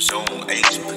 Zoom H.